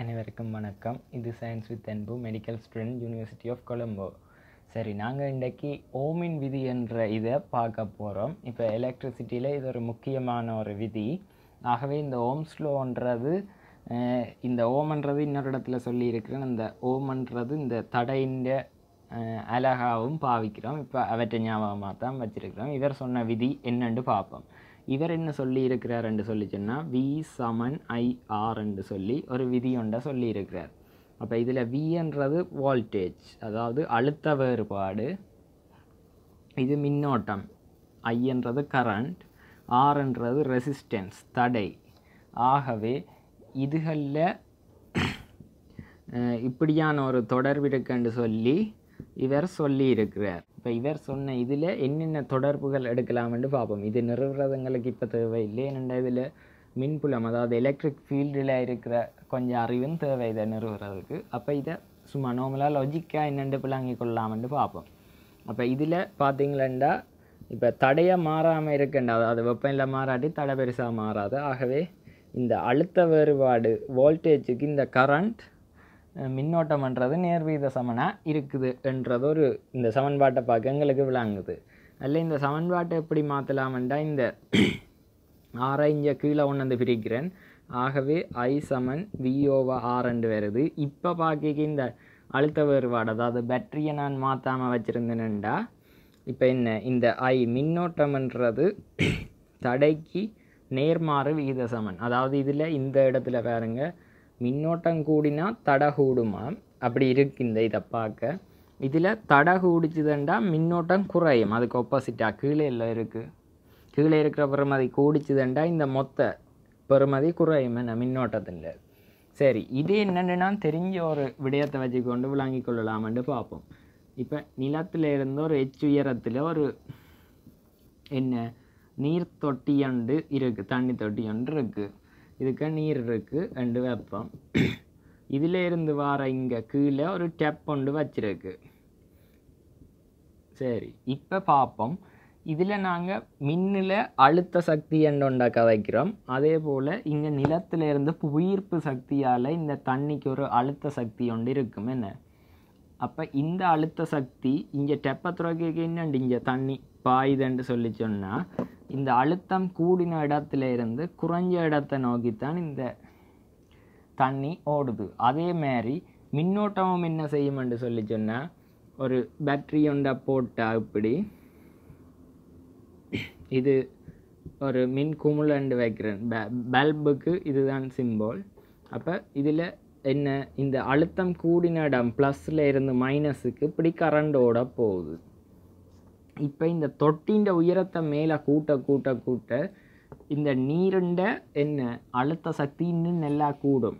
அனைவருக்கும் வணக்கம். இது science with Anbu medical student university of Colombo சரி நாங்கள் இன்றைக்கி ஓமின் விதி என்ற இதை பார்க்க போகிறோம் இப்போ எலக்ட்ரிசிட்டியில் இது ஒரு முக்கியமான ஒரு விதி. ஆகவே இந்த ஓம் ஸ்லோன்றது இந்த ஓமன்றது இன்னொரு இடத்துல சொல்லியிருக்கிறேன். இந்த ஓம்ன்றது இந்த தடையின் அழகாகவும் பாவிக்கிறோம். இப்போ அவற்றை ஞாபகமாக தான் வச்சுருக்கிறோம். இவர் சொன்ன விதி என்னென்று பார்ப்போம். இவர் என்ன சொல்லி இருக்கிறாருன்னு சொல்லி சொன்னால் வி சமன் ஐ ஆர்ன்னு சொல்லி ஒரு விதி ஒன்றை சொல்லி இருக்கிறார் அப்போ இதில் வின்றது வோல்டேஜ் அதாவது அழுத்த வேறுபாடு. இது மின்னோட்டம். ஐன்றது கரண்ட் ஆர்ன்றது ரெசிஸ்டன்ஸ் தடை. ஆகவே இதுகளில் இப்படியான ஒரு தொடர்பு இருக்குன்னு சொல்லி இவர் சொல்லி இருக்கிறார் இப்போ இவர் சொன்ன இதில் என்னென்ன தொடர்புகள் எடுக்கலாம்னு பார்ப்போம். இது நிறுவனங்களுக்கு இப்போ தேவையில்லை என்னென்ன இதில் மின்புலம் அதாவது எலக்ட்ரிக் ஃபீல்டில் இருக்கிற கொஞ்சம் அறிவும் தேவை இதை நிறுவுறதுக்கு அப்போ இதை சும்மா நார்மலாக லாஜிக்காக என்னென்று பிள்ளாங்கி கொள்ளலாம்னு பார்ப்போம். அப்போ இதில் பார்த்தீங்களா இப்போ தடையை மாறாமல் இருக்கின்ற அதாவது வெப்பநிலை மாறாட்டி தடை பெருசாக மாறாது. ஆகவே இந்த அழுத்த வேறுபாடு வோல்டேஜுக்கு இந்த கரண்ட் மின்னோட்டம்ன்றது நேர்வீத சமனாக இருக்குது என்றது ஒரு இந்த சமன்பாட்டை பார்க்க எங்களுக்கு விளங்குது. அதில் இந்த சமன்பாட்டை எப்படி மாற்றலாம்டா இந்த ஆரை இங்கே கீழே ஒன்று வந்து பிரிக்கிறேன். ஆகவே ஐ சமன் விஓவா ஆர் என்று வருது. இப்போ பார்க்க இந்த அழுத்த வேறுபாடு அதாவது பேட்டரியை நான் மாற்றாமல் வச்சுருந்தேன்டா இப்போ என்ன? இந்த ஐ மின்னோட்டம்ன்றது தடைக்கு நேர்மாறு விகித சமன் அதாவது இதில் இந்த இடத்துல பாருங்கள் மின்னோட்டம் கூடினா தடை கூடுமா? அப்படி இருக்கு இந்த இதை பார்க்க. இதில் தடை கூடிச்சுதுண்டா மின்னோட்டம் குறையும். அதுக்கு ஆப்போசிட்டாக கீழே இல்லை இருக்குது கீழே இருக்கிற பெருமதி கூடிச்சுதுண்டா இந்த மொத்த பெருமதி குறையும் என்ன மின்னோட்டத்தில். சரி இது என்னென்னா தெரிஞ்ச ஒரு விடயத்தை வச்சுக்கொண்டு விளங்கி கொள்ளலாம்னு பார்ப்போம். இப்போ நிலத்தில் இருந்து ஒரு எச் உயரத்தில் ஒரு என்ன? நீர் தொட்டி ஒன்று இருக்குது தண்ணி தொட்டி ஒன்று இருக்குது இதுக்கு நீர் இருக்குது ரெண்டு வைப்போம். இதில் இருந்து வர இங்கே கீழே ஒரு டெப் ஒன்று வச்சிருக்கு. சரி இப்போ பார்ப்போம் இதில் நாங்கள் மின்னில் அழுத்த சக்தி ஒன்றை கதைக்கிறோம். அதே போல் இங்கே நிலத்தில் இருந்து புவியீர்ப்பு சக்தியால் இந்த தண்ணிக்கு ஒரு அழுத்த சக்தி ஒன்று இருக்கும். என்ன? அப்போ இந்த அழுத்த சக்தி இங்கே தெப்பத்துறக்கு என்னண்டு? இங்கே தண்ணி. பாயுதுன்னு சொல்லி சொன்னால் இந்த அழுத்தம் கூடின இடத்துல இருந்து குறைஞ்ச இடத்தை நோக்கித்தான் இந்த தண்ணி ஓடுது. அதே மாதிரி மின்னோட்டமும் என்ன செய்யும்னு சொல்லி சொன்னால் ஒரு பேட்டரி ஒன்றை போட்டால் இப்படி இது ஒரு மின் குமுலண்டு வைக்கிறேன். பல்புக்கு இதுதான் சிம்போல் அப்போ இதில் என்ன இந்த அழுத்தம் கூடின இடம் ப்ளஸில் இருந்து மைனஸுக்கு இப்படி கரண்ட் ஓட போகுது. இப்போ இந்த தொட்டின்ற உயரத்தை மேலே கூட்ட கூட்ட கூட்ட இந்த நீருண்ட என்ன? அழுத்த சக்தி இன்னும் நல்லா கூடும்.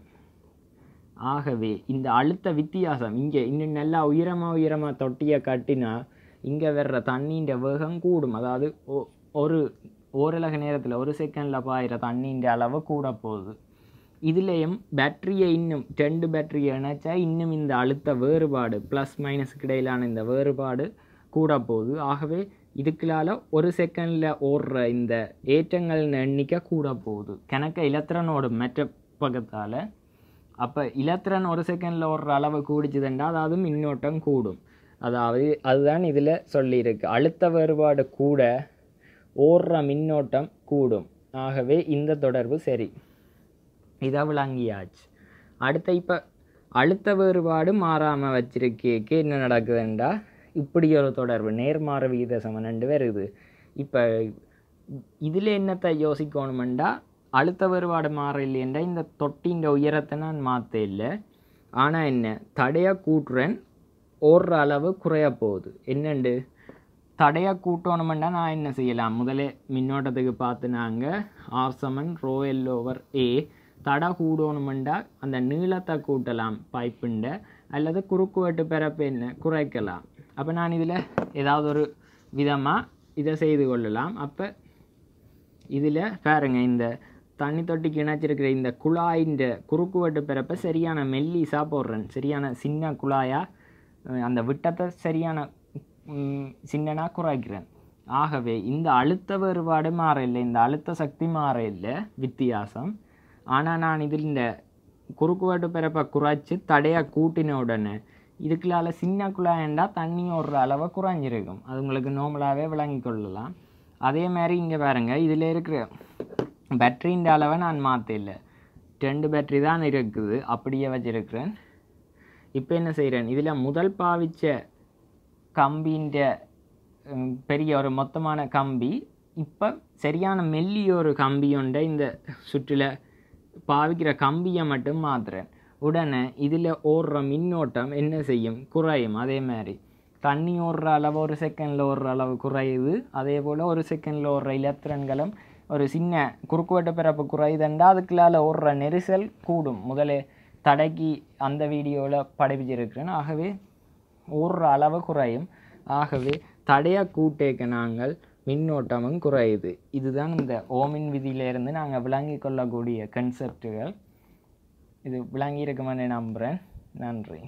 ஆகவே இந்த அழுத்த வித்தியாசம் இங்கே இன்னும் நல்லா உயரமாக உயரமாக தொட்டியை கட்டினா இங்கே வர்ற தண்ணின்ற வேகம் கூடும். அதாவது ஒ- ஒரு ஓரலக நேரத்தில் ஒரு செகண்டில் பாயிற தண்ணின்ற அளவு கூட போகுது. இதுலேயும் பேட்டரியை இன்னும் ரெண்டு பேட்டரியை இணைச்சா இன்னும் இந்த அழுத்த வேறுபாடு ப்ளஸ் மைனஸுக்கு இடையிலான இந்த வேறுபாடு கூட போகுது ஆகவே இதுக்குள்ளால ஒரு செகண்டில் ஓடுற இந்த ஏற்றங்கள் எண்ணிக்கை கூட போகுது கணக்க இலத்திரனோட மற்ற பக்கத்தால் அப்போ இலத்திரன் ஒரு செகண்டில் ஓடுற அளவு கூடிச்சுதுண்டா அதாவது மின்னோட்டம் கூடும். அதாவது அதுதான் இதில் சொல்லியிருக்கு. அழுத்த வேறுபாடு கூட ஓடுற மின்னோட்டம் கூடும். ஆகவே இந்த தொடர்பு சரி. இதை விளங்கியாச்சு. அடுத்த இப்போ அழுத்த வேறுபாடு மாறாமல் வச்சிருக்கேக்கு என்ன நடக்குதுண்டா? இப்படி ஒரு தொடர்பு. நேர்மாற விகித சமனண்டு வருது இப்போ இதில் என்னத்தை யோசிக்கணுமெண்டா அழுத்த வேறுபாடு மாற இல்லையண்டா இந்த தொட்டின்ற உயரத்தை நான் மாற்ற இல்லை. ஆனால் என்ன தடையை கூட்டுறேன் ஓடுற அளவு குறைய போகுது. என்னண்டு? தடையை கூட்டணுமெண்டா நான் என்ன செய்யலாம்? முதலே மின்னோட்டத்துக்கு பார்த்து நாங்கள் ஆர் சமன் ரோ எல் ஓவர் ஏ தடை கூடணுமெண்டா அந்த நீளத்தை கூட்டலாம். பைப்புண்ட அல்லது குறுக்குவெட்டு பிறப்பு என்ன? குறைக்கலாம். அப்போ நான் இதில் ஏதாவது ஒரு விதமாக இதை செய்து கொள்ளலாம். அப்போ இதில் பாருங்க இந்த தண்ணி தொட்டிக்கு இணைச்சிருக்கிற இந்த குழாயின் குறுக்குவெட்டு பிறப்பை சரியான மெல்லிஸாக போடுறேன். சரியான சின்ன குழாயாக அந்த விட்டத்தை சரியான சின்னனாக சின்னனா குறைக்கிறேன். ஆகவே இந்த அழுத்த வேறுபாடு மாற இல்லை இந்த அழுத்த சக்தி மாற இல்லை வித்தியாசம். ஆனால் நான் இதில் இந்த குறுக்குவெட்டு பிறப்பை குறைச்சி தடையாக கூட்டின உடனே இதுக்குள்ளால சின்ன குழாயண்டா தண்ணி ஓடுற அளவை குறைஞ்சிருக்கும். அது உங்களுக்கு நார்மலாகவே விளங்கி கொள்ளலாம். அதே மாதிரி இங்கே பாருங்க இதில் இருக்கிற பேட்டரியின் அளவை நான் மாற்றல ரெண்டு பேட்டரி தான் இருக்குது அப்படியே வச்சுருக்கிறேன். இப்போ என்ன செய்கிறேன் இதில் முதல் பாவிச்ச கம்பின்ற பெரிய ஒரு மொத்தமான கம்பி இப்போ சரியான மெல்லிய ஒரு கம்பி ஒன்றை இந்த சுற்றில பாவிக்கிற கம்பியை மட்டும் மாற்றுறேன் உடனே இதில் ஓடுற மின்னோட்டம் என்ன செய்யும்? குறையும். அதே மாதிரி தண்ணி ஓடுற அளவு ஒரு செகண்டில் ஓடுற அளவு குறையுது. அதே போல் ஒரு செகண்டில் ஓடுற இலத்திரன்களும் ஒரு சின்ன குறுக்குவெட்டு பிறப்பு குறையுதுண்டா அதுக்குள்ளால் ஓடுற நெரிசல் கூடும். முதலே தடைக்கு அந்த வீடியோவில் படைப்பிச்சிருக்கிறேன். ஆகவே ஓடுற அளவு குறையும். ஆகவே தடையை கூட்டேக்க நாங்கள் மின்னோட்டமும் குறையுது. இதுதான் இந்த ஓமின் விதியிலேருந்து நாங்கள் விளங்கி கொள்ளக்கூடிய கன்செப்டுகள் இது விளங்கி இருக்குமென்னு நம்புகிறேன் நன்றி.